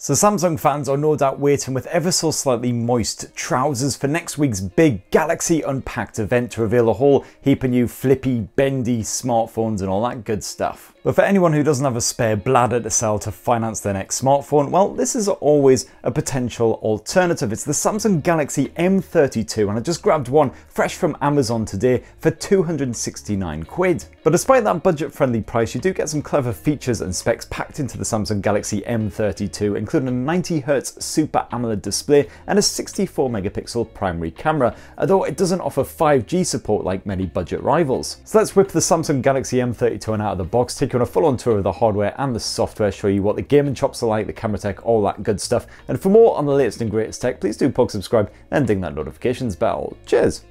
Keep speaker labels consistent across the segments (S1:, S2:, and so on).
S1: So Samsung fans are no doubt waiting with ever so slightly moist trousers for next week's big Galaxy Unpacked event to reveal a whole heap of new flippy, bendy smartphones and all that good stuff. But for anyone who doesn't have a spare bladder to sell to finance their next smartphone, well, this is always a potential alternative. It's the Samsung Galaxy M32, and I just grabbed one fresh from Amazon today for 269 quid. But despite that budget-friendly price, you do get some clever features and specs packed into the Samsung Galaxy M32, including a 90Hz Super AMOLED display and a 64 megapixel primary camera, although it doesn't offer 5G support like many budget rivals. So let's whip the Samsung Galaxy M32 out of the box, take you on a full-on tour of the hardware and the software, show you what the gaming chops are like, the camera tech, all that good stuff. And for more on the latest and greatest tech, please do plug subscribe and ding that notifications bell. Cheers!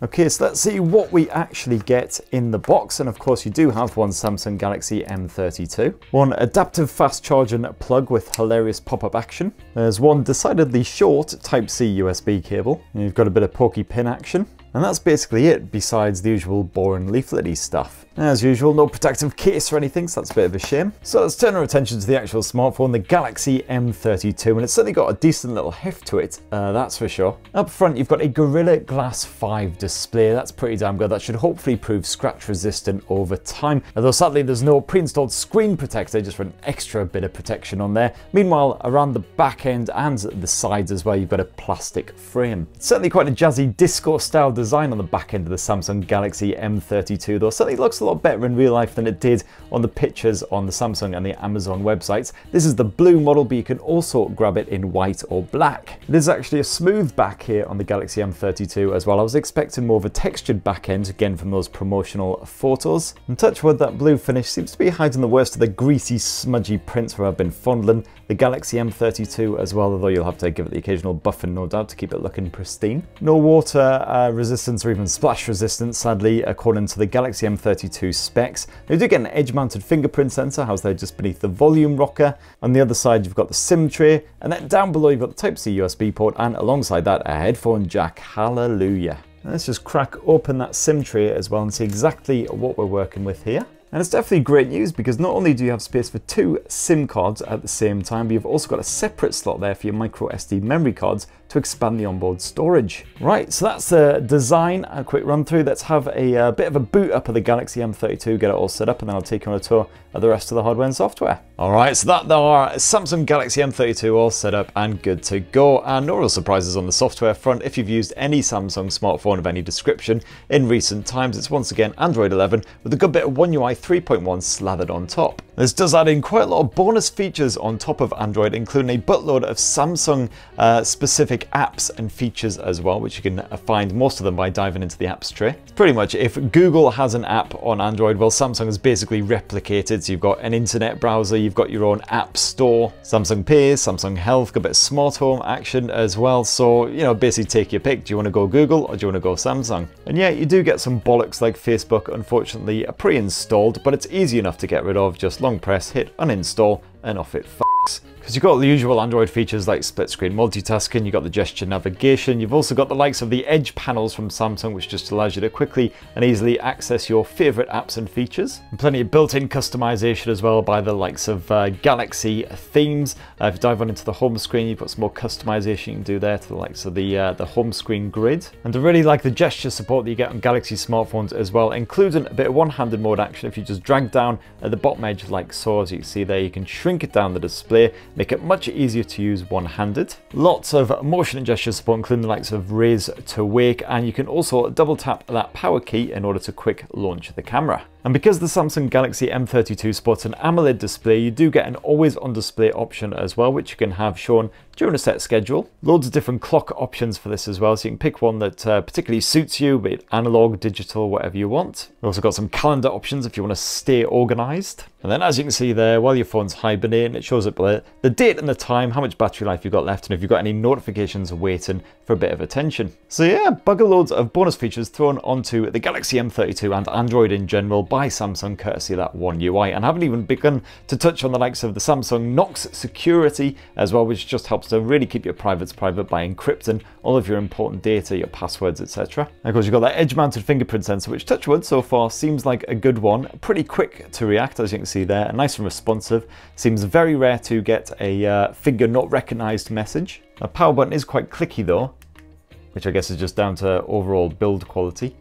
S1: Okay, so let's see what we actually get in the box. And of course, you do have one Samsung Galaxy M32, one adaptive fast charging plug with hilarious pop-up action. There's one decidedly short Type-C USB cable. You've got a bit of pokey pin action. And that's basically it, besides the usual boring leaflety stuff. As usual, no protective case or anything, so that's a bit of a shame. So let's turn our attention to the actual smartphone, the Galaxy M32, and it's certainly got a decent little heft to it, uh, that's for sure. Up front, you've got a Gorilla Glass 5 display. That's pretty damn good. That should hopefully prove scratch resistant over time. Although sadly, there's no pre-installed screen protector, just for an extra bit of protection on there. Meanwhile, around the back end and the sides as well, you've got a plastic frame. It's certainly quite a jazzy disco style design on the back end of the Samsung Galaxy M32, though certainly looks a lot better in real life than it did on the pictures on the Samsung and the Amazon websites. This is the blue model, but you can also grab it in white or black. Is actually a smooth back here on the Galaxy M32 as well. I was expecting more of a textured back end, again from those promotional photos. And touch wood, that blue finish seems to be hiding the worst of the greasy, smudgy prints where I've been fondling the Galaxy M32 as well, although you'll have to give it the occasional buffing no doubt to keep it looking pristine. No water uh, resistance or even splash resistance, sadly, according to the Galaxy M32 specs. You do get an edge-mounted fingerprint sensor housed there just beneath the volume rocker. On the other side, you've got the SIM tray, and then down below you've got the Type-C USB port, and alongside that, a headphone jack. Hallelujah. Let's just crack open that SIM tray as well and see exactly what we're working with here. And it's definitely great news because not only do you have space for two SIM cards at the same time, but you've also got a separate slot there for your micro SD memory cards to expand the onboard storage. Right, so that's the design, a quick run through. Let's have a, a, uh, bit of a boot up of the Galaxy M32, get it all set up, and then I'll take you on a tour of the rest of the hardware and software. All right, so that there are Samsung Galaxy M32 all set up and good to go. And no real surprises on the software front. If you've used any Samsung smartphone of any description in recent times, it's once again Android 11 with a good bit of One UI 3.1 slathered on top. This does add in quite a lot of bonus features on top of Android, including a buttload of Samsung uh, specific apps and features as well, which you can uh, find most of them by diving into the apps tray. Pretty much if Google has an app on Android, well, Samsung has basically replicated. So you've got an internet browser, you've got your own app store, Samsung Pay, Samsung Health, got a bit of smart home action as well. So, you know, basically take your pick. Do you want to go Google or do you want to go Samsung? And yeah, you do get some bollocks like Facebook, unfortunately, pre-installed, but it's easy enough to get rid of. Just long press, hit uninstall, and off it f***s. Because you've got the usual Android features like split screen multitasking, you've got the gesture navigation, you've also got the likes of the Edge panels from Samsung, which just allows you to quickly and easily access your favorite apps and features. And plenty of built-in customization as well by the likes of uh, Galaxy themes. Uh, if you dive on into the home screen, you've got some more customization you can do there to the likes of the, uh, the home screen grid. And I really like the gesture support that you get on Galaxy smartphones as well, including a bit of one-handed mode action. If you just drag down at the bottom edge like so, as you can see there, you can shrink it down the display, make it much easier to use one-handed. Lots of motion and gesture support, including the likes of raise to wake, and you can also double tap that power key in order to quick launch the camera. And because the Samsung Galaxy M32 sports an AMOLED display, you do get an always on display option as well, which you can have shown during a set schedule. Loads of different clock options for this as well, so you can pick one that uh, particularly suits you, be it analog, digital, whatever you want. We've also got some calendar options if you want to stay organized. And then as you can see there, while your phone's hibernating, it shows up the, the date and the time, how much battery life you've got left, and if you've got any notifications waiting for a bit of attention. So yeah, bugger loads of bonus features thrown onto the Galaxy M32 and Android in general, by Samsung courtesy of that One UI. And I haven't even begun to touch on the likes of the Samsung Knox security as well, which just helps to really keep your privates private by encrypting all of your important data, your passwords, etc. Of course, you've got that edge-mounted fingerprint sensor, which touchwood so far seems like a good one. Pretty quick to react, as you can see there, nice and responsive. Seems very rare to get a uh, finger not recognized message. The power button is quite clicky though, which I guess is just down to overall build quality.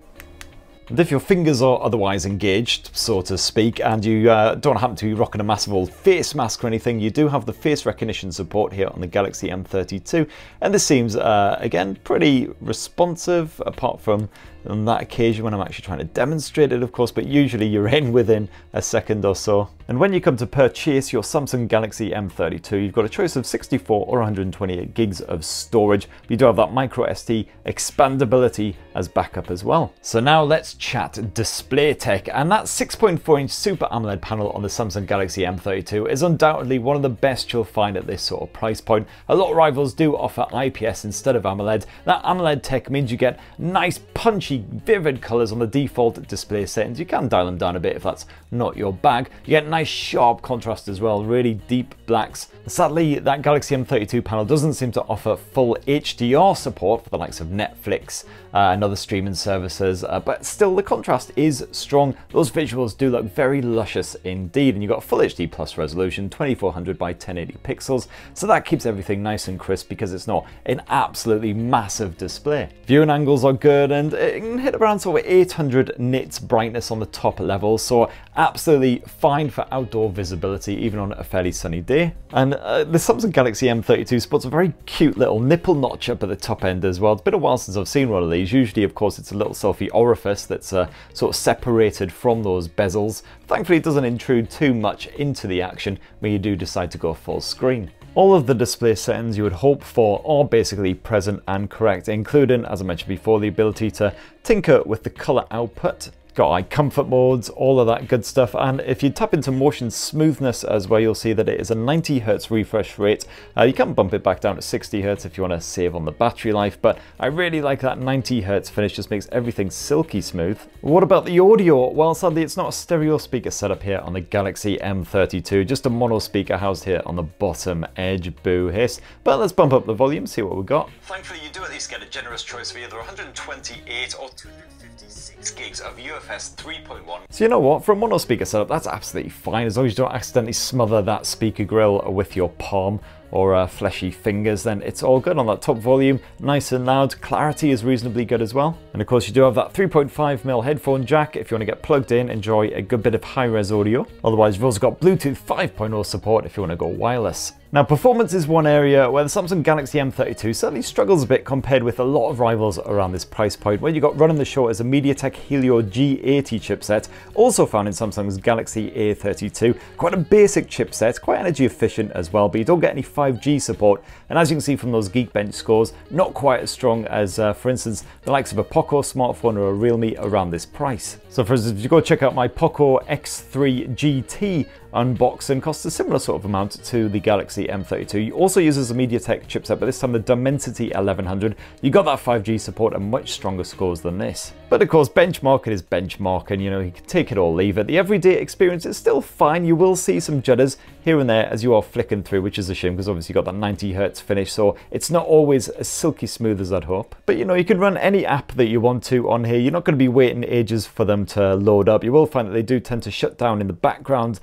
S1: And if your fingers are otherwise engaged, so to speak, and you uh, don't happen to be rocking a massive old face mask or anything, you do have the face recognition support here on the Galaxy M32. And this seems, uh, again, pretty responsive, apart from on that occasion when I'm actually trying to demonstrate it, of course, but usually you're in within a second or so. And when you come to purchase your Samsung Galaxy M32, you've got a choice of 64 or 128 gigs of storage. You do have that micro SD expandability as backup as well. So now let's chat display tech. And that 6.4 inch Super AMOLED panel on the Samsung Galaxy M32 is undoubtedly one of the best you'll find at this sort of price point. A lot of rivals do offer IPS instead of AMOLED. That AMOLED tech means you get nice punchy vivid colors on the default display settings. You can dial them down a bit if that's not your bag. You get nice sharp contrast as well, really deep blacks. Sadly, that Galaxy M32 panel doesn't seem to offer full HDR support for the likes of Netflix uh, and other streaming services, uh, but still the contrast is strong. Those visuals do look very luscious indeed, and you've got full HD plus resolution, 2400 by 1080 pixels, so that keeps everything nice and crisp because it's not an absolutely massive display. Viewing angles are good, and it can hit around sort of 800 nits brightness on the top level, so absolutely fine for outdoor visibility, even on a fairly sunny day. And uh, the Samsung Galaxy M32 sports a very cute little nipple notch up at the top end as well. It's been a while since I've seen one of these. Usually, of course, it's a little selfie orifice that's uh, sort of separated from those bezels. Thankfully, it doesn't intrude too much into the action when you do decide to go full screen. All of the display settings you would hope for are basically present and correct, including, as I mentioned before, the ability to tinker with the color output got like comfort modes, all of that good stuff. And if you tap into motion smoothness as well, you'll see that it is a 90 hertz refresh rate. Uh, you can bump it back down to 60 hertz if you want to save on the battery life, but I really like that 90 hertz finish, just makes everything silky smooth. What about the audio? Well, sadly, it's not a stereo speaker setup here on the Galaxy M32, just a mono speaker housed here on the bottom edge, boo hiss. But let's bump up the volume, see what we've got.
S2: Thankfully, you do at least get a generous choice of either 128 or 256 gigs of UFS UFS 3.1.
S1: So you know what, for a mono speaker setup, that's absolutely fine as long as you don't accidentally smother that speaker grill with your palm or uh, fleshy fingers, then it's all good on that top volume, nice and loud. Clarity is reasonably good as well. And of course you do have that 3.5mm headphone jack if you want to get plugged in, enjoy a good bit of high-res audio. Otherwise you've also got Bluetooth 5.0 support if you want to go wireless. Now performance is one area where the Samsung Galaxy M32 certainly struggles a bit compared with a lot of rivals around this price point. Where you got running the show as a MediaTek Helio G80 chipset, also found in Samsung's Galaxy A32. Quite a basic chipset, quite energy efficient as well, but you don't get any 5G support. And as you can see from those Geekbench scores, not quite as strong as, uh, for instance, the likes of a Poco smartphone or a Realme around this price. So for instance, if you go check out my Poco X3 GT unboxing costs a similar sort of amount to the Galaxy M32. You also uses a MediaTek chipset, but this time the Dimensity 1100. You got that 5G support and much stronger scores than this. But of course, benchmarking is benchmarking, and you know, you can take it or leave it. The everyday experience is still fine. You will see some judders here and there as you are flicking through, which is a shame because obviously you got that 90 hertz finish, so it's not always as silky smooth as I'd hope. But you know, you can run any app that you want to on here. You're not going to be waiting ages for them to load up. You will find that they do tend to shut down in the background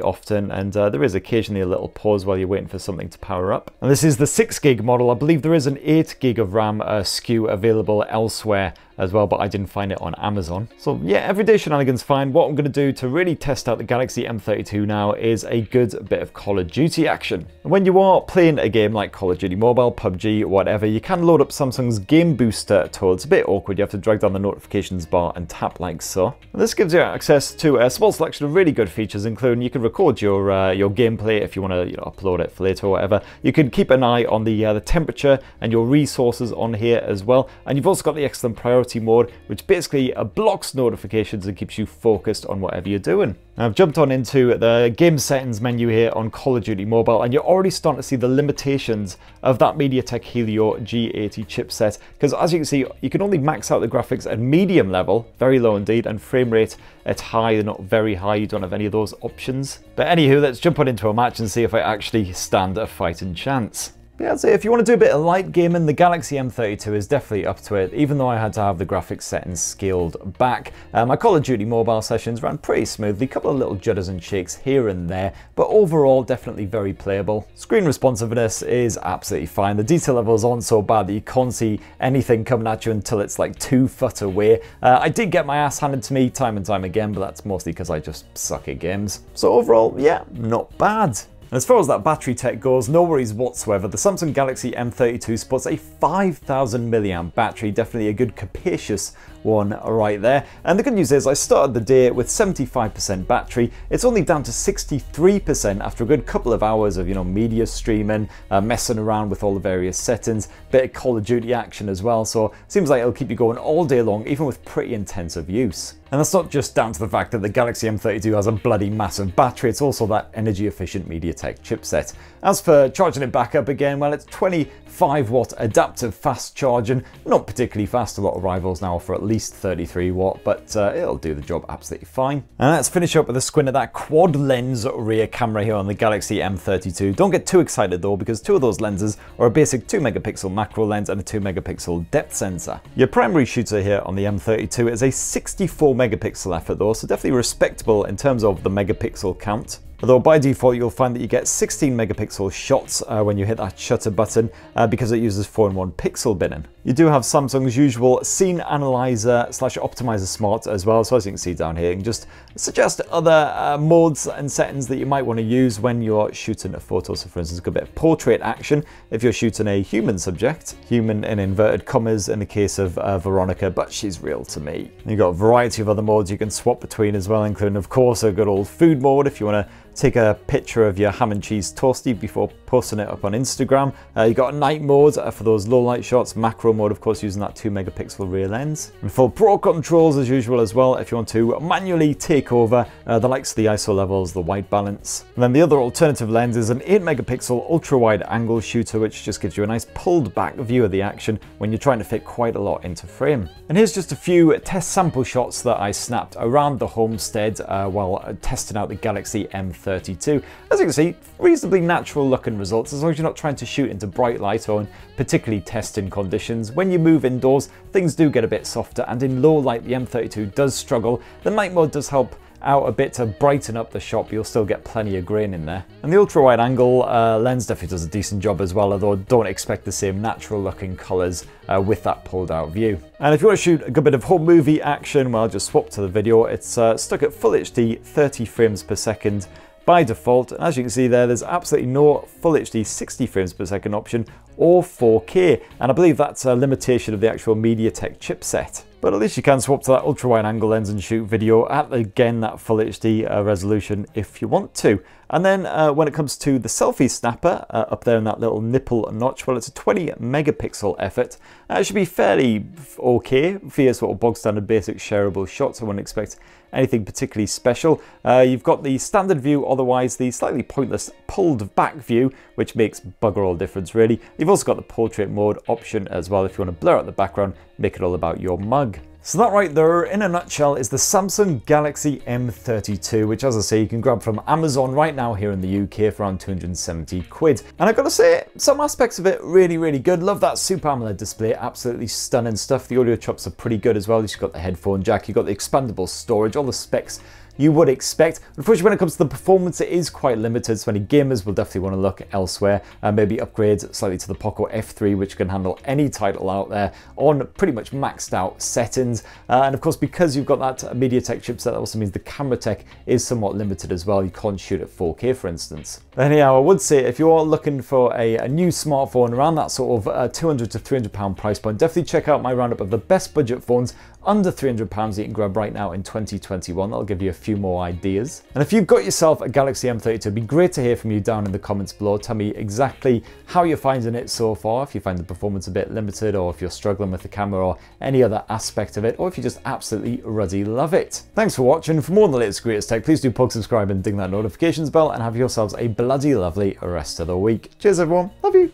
S1: often, and uh, there is occasionally a little pause while you're waiting for something to power up. And this is the 6 gig model. I believe there is an 8 gig of RAM uh, SKU available elsewhere as well, but I didn't find it on Amazon. So yeah, everyday shenanigans fine. What I'm going to do to really test out the Galaxy M32 now is a good bit of Call of Duty action. And when you are playing a game like Call of Duty Mobile, PUBG, whatever, you can load up Samsung's Game Booster tool. It's a bit awkward. You have to drag down the notifications bar and tap like so. And this gives you access to a small selection of really good features, including you can record your uh, your gameplay if you want to you know, upload it for later or whatever. You can keep an eye on the uh, the temperature and your resources on here as well. And you've also got the excellent priority priority mode, which basically blocks notifications and keeps you focused on whatever you're doing. Now, I've jumped on into the game settings menu here on Call of Duty Mobile, and you're already starting to see the limitations of that MediaTek Helio G80 chipset. Because as you can see, you can only max out the graphics at medium level, very low indeed, and frame rate at high, not very high. You don't have any of those options. But anywho, let's jump on into a match and see if I actually stand a fighting chance. Yeah, I'd say if you want to do a bit of light gaming, the Galaxy M32 is definitely up to it, even though I had to have the graphics settings scaled back. Uh, my Call of Duty mobile sessions ran pretty smoothly, a couple of little judders and shakes here and there, but overall definitely very playable. Screen responsiveness is absolutely fine. The detail levels aren't so bad that you can't see anything coming at you until it's like two foot away. Uh, I did get my ass handed to me time and time again, but that's mostly because I just suck at games. So overall, yeah, not bad. As far as that battery tech goes, no worries whatsoever. The Samsung Galaxy M32 sports a 5000 mAh battery, definitely a good capacious one right there. And the good news is I started the day with 75% battery. It's only down to 63% after a good couple of hours of, you know, media streaming, uh, messing around with all the various settings, bit of Call of Duty action as well. So seems like it'll keep you going all day long, even with pretty intensive use. And that's not just down to the fact that the Galaxy M32 has a bloody massive battery, it's also that energy efficient MediaTek chipset. As for charging it back up again, well, it's 25 watt adaptive fast charging, not particularly fast, a lot of rivals now offer at least 33 watt, but uh, it'll do the job absolutely fine. And let's finish up with a squint at that quad lens rear camera here on the Galaxy M32. Don't get too excited though, because two of those lenses are a basic 2 megapixel macro lens and a 2 megapixel depth sensor. Your primary shooter here on the M32 is a 64 megapixel effort though, so definitely respectable in terms of the megapixel count. Although by default you'll find that you get 16 megapixel shots uh, when you hit that shutter button uh, because it uses 4-in-1 pixel binning. You do have Samsung's usual scene analyzer slash optimizer smart as well, so as you can see down here, you can just suggest other uh, modes and settings that you might want to use when you're shooting a photo. So for instance, a good bit of portrait action if you're shooting a human subject, human in inverted commas in the case of uh, Veronica, but she's real to me. You've got a variety of other modes you can swap between as well, including of course a good old food mode if you want to take a picture of your ham and cheese toasty before posting it up on Instagram. Uh, you got night mode uh, for those low light shots, macro mode of course using that 2 megapixel rear lens. And full pro controls as usual as well if you want to manually take over uh, the likes of the ISO levels, the white balance. And then the other alternative lens is an 8 megapixel ultra wide angle shooter which just gives you a nice pulled back view of the action when you're trying to fit quite a lot into frame. And here's just a few test sample shots that I snapped around the homestead uh, while testing out the Galaxy M32. As you can see, reasonably natural looking results as long as you're not trying to shoot into bright light or in particularly testing conditions. When you move indoors, things do get a bit softer and in low light the M32 does struggle. The night mode does help out a bit to brighten up the shot, you'll still get plenty of grain in there. And the ultra wide angle uh, lens definitely does a decent job as well, although don't expect the same natural looking colours uh, with that pulled out view. And if you want to shoot a good bit of home movie action, well, just swap to the video. It's uh, stuck at full HD, 30 frames per second by default. And as you can see there, there's absolutely no full HD 60 frames per second option or 4K. And I believe that's a limitation of the actual MediaTek chipset. But at least you can swap to that ultra wide angle lens and shoot video at again that full HD uh, resolution if you want to. And then uh, when it comes to the selfie snapper, uh, up there in that little nipple notch, well, it's a 20 megapixel effort. Uh, it should be fairly okay for your sort of bog standard basic shareable shots. I wouldn't expect anything particularly special. Uh, you've got the standard view, otherwise the slightly pointless pulled back view, which makes bugger all difference really. You've also got the portrait mode option as well if you want to blur out the background, make it all about your mug. So that right there, in a nutshell, is the Samsung Galaxy M32, which as I say, you can grab from Amazon right now here in the UK for around 270 quid. And I've gotta say, some aspects of it really, really good. Love that Super AMOLED display, absolutely stunning stuff. The audio chops are pretty good as well. You've got the headphone jack, you've got the expandable storage, all the specs you would expect. Unfortunately, when it comes to the performance, it is quite limited, so any gamers will definitely want to look elsewhere and maybe upgrade slightly to the Poco F3, which can handle any title out there on pretty much maxed out settings. Uh, and of course, because you've got that MediaTek chipset, that also means the camera tech is somewhat limited as well. You can't shoot at 4K, for instance. Anyhow, I would say if you're looking for a, a new smartphone around that sort of uh, 200 to 300 pound price point, definitely check out my roundup of the best budget phones under 300 pounds you can grab right now in 2021. That'll give you a few more ideas. And if you've got yourself a Galaxy M32, it'd be great to hear from you down in the comments below. Tell me exactly how you're finding it so far, if you find the performance a bit limited, or if you're struggling with the camera, or any other aspect of it, or if you just absolutely ruddy love it. Thanks for watching. For more on the latest greatest tech, please do poke subscribe and ding that notifications bell, and have yourselves a bloody lovely rest of the week. Cheers everyone, love you.